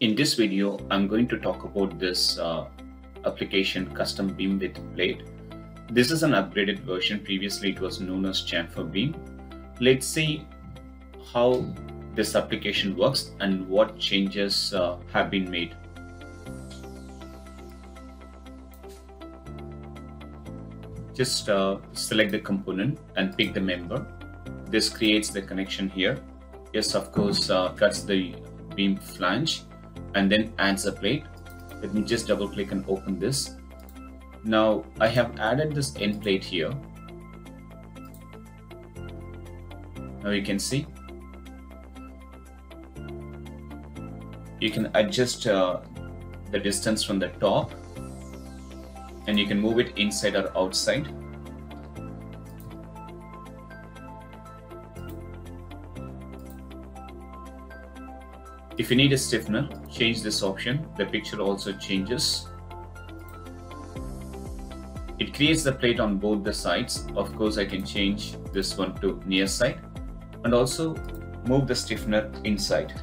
In this video, I'm going to talk about this uh, application custom beam with plate. This is an upgraded version. Previously, it was known as chamfer beam. Let's see how this application works and what changes uh, have been made. Just uh, select the component and pick the member. This creates the connection here. Yes, of course, uh, cuts the beam flange and then adds a plate. Let me just double click and open this. Now I have added this end plate here. Now you can see you can adjust uh, the distance from the top and you can move it inside or outside. If you need a stiffener, change this option. The picture also changes. It creates the plate on both the sides. Of course, I can change this one to near side and also move the stiffener inside.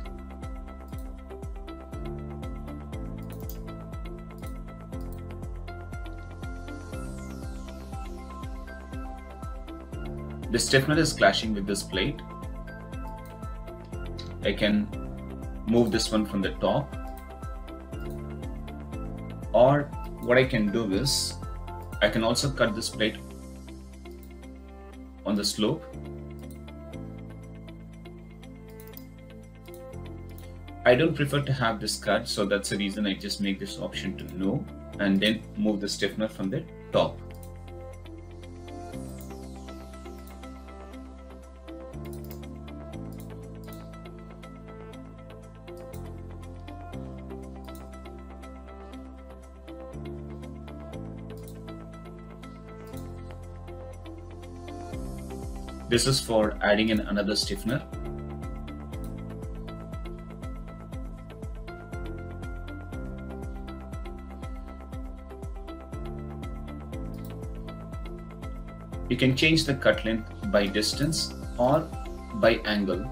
The stiffener is clashing with this plate. I can move this one from the top. Or what I can do is I can also cut this plate on the slope. I don't prefer to have this cut so that's the reason I just make this option to no and then move the stiffener from the top This is for adding in another stiffener. You can change the cut length by distance or by angle.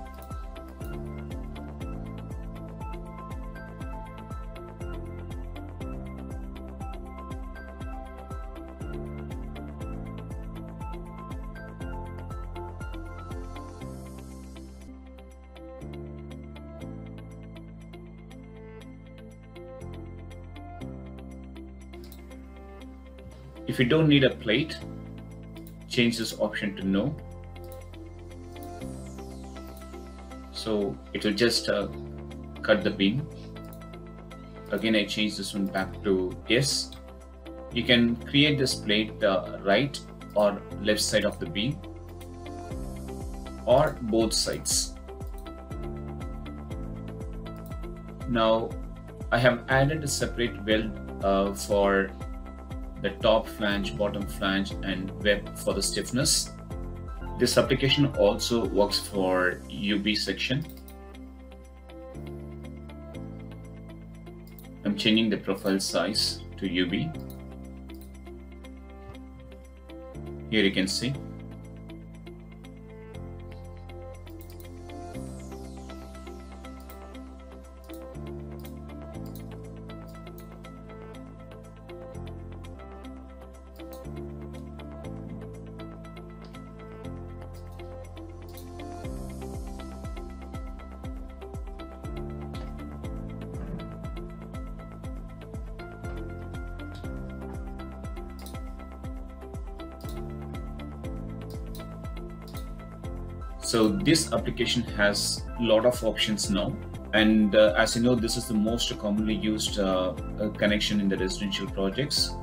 If you don't need a plate, change this option to no. So it will just uh, cut the beam. Again, I change this one back to yes. You can create this plate uh, right or left side of the beam or both sides. Now I have added a separate weld uh, for the top flange, bottom flange, and web for the stiffness. This application also works for UB section. I'm changing the profile size to UB. Here you can see So this application has a lot of options now. And uh, as you know, this is the most commonly used uh, uh, connection in the residential projects.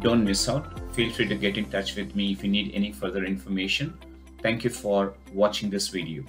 Don't miss out. Feel free to get in touch with me if you need any further information. Thank you for watching this video.